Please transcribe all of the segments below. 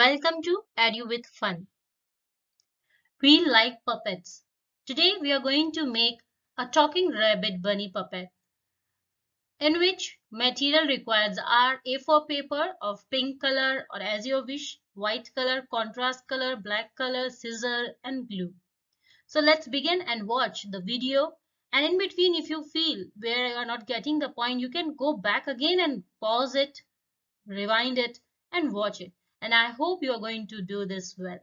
Welcome to Edu with Fun. We like puppets. Today we are going to make a talking rabbit bunny puppet in which material required are A4 paper of pink color or as you wish, white color, contrast color, black color, scissor and glue. So let's begin and watch the video and in between if you feel where you are not getting the point you can go back again and pause it, rewind it and watch it and I hope you are going to do this well.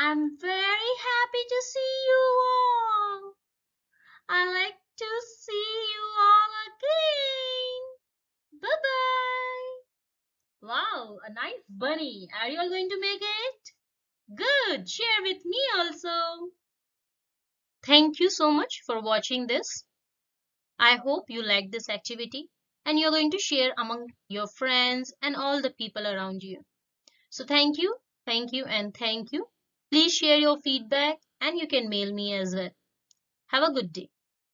I'm very happy to see you all. I like to see you all again. Bye-bye. Wow, a nice bunny. Are you all going to make it? Good. Share with me also. Thank you so much for watching this. I hope you like this activity and you're going to share among your friends and all the people around you. So thank you, thank you and thank you. Please share your feedback and you can mail me as well. Have a good day.